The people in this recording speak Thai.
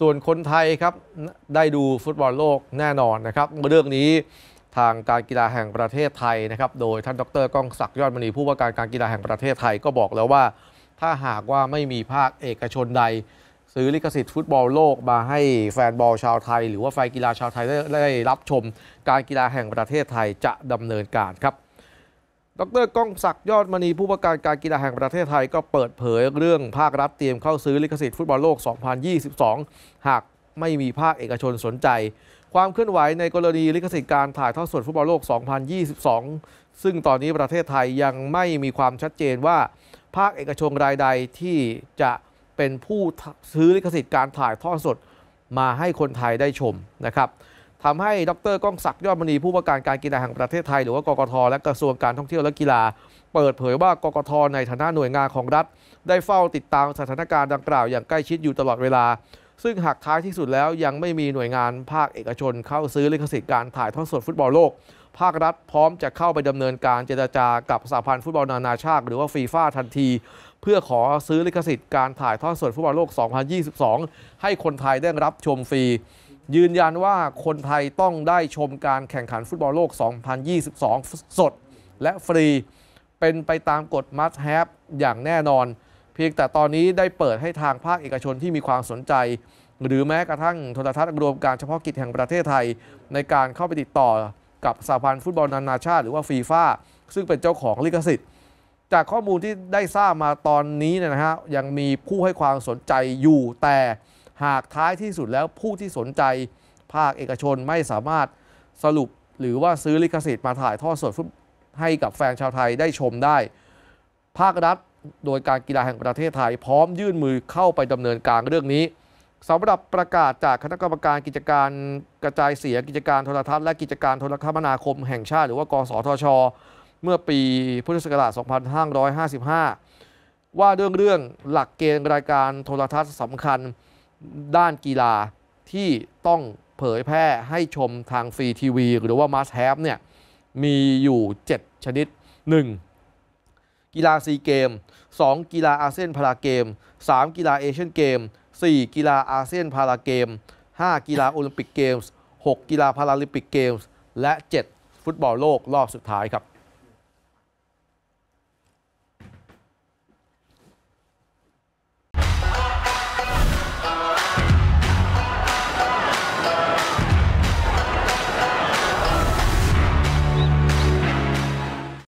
ส่วนคนไทยครับได้ดูฟุตบอลโลกแน่นอนนะครับเรื่องนี้ทางการกีฬาแห่งประเทศไทยนะครับ โดยท่านดรก้องศักดิ์ยอดมณีผู้ว่าการการกีฬาแห่งประเทศไทยก็บอกแล้วว่า ถ้าหากว่าไม่มีภาคเอกชนใด ซื้อลิขสิทธิ์ฟุตบอลโลกมาให้แฟนบอลชาวไทย หรือว่าแฟนกีฬาชาวไทยได้ได้รับชม การกีฬาแห่งประเทศไทยจะดำเนินการครับ ดรก้องศักดิ์ยอดมณีผู้ว่าการการกีฬาแห่งประเทศไทยก็เปิดเผยเรื่องภาครัฐเตรียมเข้าซื้อลิขสิทธิ์ฟุตบอลโลก 2022 หากไม่มีภาคเอกชนสนใจ ความเคลื่อนไหวในกรณีลิขสิทธิ์การถ่ายทอดสดฟุตบอลโลก 2022 ซึ่งตอนนี้ประเทศไทยยังไม่มีความชัดเจนว่า ภาคเอกชนรายใดที่จะเป็นผู้ซื้อลิขสิทธิ์การถ่ายทอดสดมาให้คนไทยได้ชมนะครับ ทำให้ดรก้องศักดิ์ยอดมณีผู้ว่าการการกีฬาแห่งประเทศไทย หรือว่ากกทและกระทรวงการท่องเที่ยวและกีฬา เปิดเผยว่ากกทในฐานะหน่วยงานของรัฐ ได้เฝ้าติดตามสถานการณ์ดังกล่าวอย่างใกล้ชิดอยู่ตลอดเวลา ซึ่งหากท้ายที่สุดแล้วยังไม่มีหน่วยงานภาคเอกชน เข้าซื้อลิขสิทธิ์การถ่ายทอดสดฟุตบอลโลก ภาครัฐพร้อมจะเข้าไปดำเนินการเจรจากับสหพันธ์ฟุตบอลนานาชาติ หรือว่าฟีฟ่าทันที เพื่อขอซื้อลิขสิทธิ์การถ่ายทอดสดฟุตบอลโลก 2022 ให้คนไทยได้รับชมฟรี ยืนยันว่าคนไทยต้องได้ชมการแข่งขันฟุตบอลโลก 2022 สด และฟรี เป็นไปตามกฎ must have อย่างแน่นอน เพียงแต่ตอนนี้ได้เปิดให้ทางภาคเอกชนที่มีความสนใจ หรือแม้กระทั่งโทรทัศน์รวมการเฉพาะกิจแห่งประเทศไทย ในการเข้าไปติดต่อกับสหพันธ์ฟุตบอลนานาชาติ หรือว่าฟีฟ่าซึ่งเป็นเจ้าของลิขสิทธิ์ จากข้อมูลที่ได้ทราบมาตอนนี้นะฮะยังมีผู้ให้ความสนใจอยู่แต่ หากท้ายที่สุดแล้วผู้ที่สนใจภาคเอกชนไม่สามารถสรุปหรือว่าซื้อลิขสิทธิ์มาถ่ายทอดสดฟุตให้กับแฟนชาวไทยได้ชมได้ ภาครัฐโดยการกีฬาแห่งประเทศไทย พร้อมยื่นมือเข้าไปดำเนินการเรื่องนี้สำหรับประกาศจากคณะกรรมการกิจการกระจายเสียงกิจการโทรทัศน์และกิจการโทรคมนาคมแห่งชาติ หรือว่ากสทช เมื่อปีพุทธศักราช 2555 ว่าเรื่องเรื่องหลักเกณฑ์รายการโทรทัศน์สำคัญ ด้านกีฬาที่ต้องเผยแพร่ให้ชมทางฟรีทีวีหรือว่า Must Have เนี่ยมีอยู่ 7 ชนิด 1. กีฬาซีเกมส์ 2. กีฬาอาเซียนพาราเกมส์ 3. กีฬาเอเชียนเกมส์ 4. กีฬาเอเชียนพาราเกมส์ 5. กีฬาโอลิมปิกเกมส์ 6. กีฬาพาราลิมปิกเกมส์ และ 7. ฟุตบอลโลกรอบสุดท้ายครับ